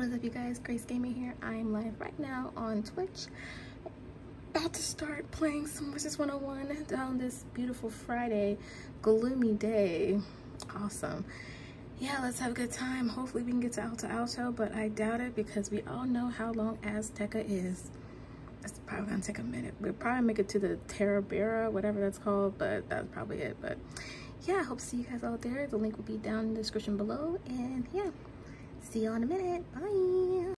What is up you guys? Grace Gaming here. I am live right now on Twitch. About to start playing some Wizards 101 down this beautiful Friday, gloomy day. Awesome. Yeah, let's have a good time. Hopefully we can get to Alto Alto, but I doubt it because we all know how long Azteca is. It's probably gonna take a minute. We'll probably make it to the Terabera, whatever that's called, but that's probably it. But yeah, I hope to see you guys out there. The link will be down in the description below. And yeah, see you in a minute. Bye.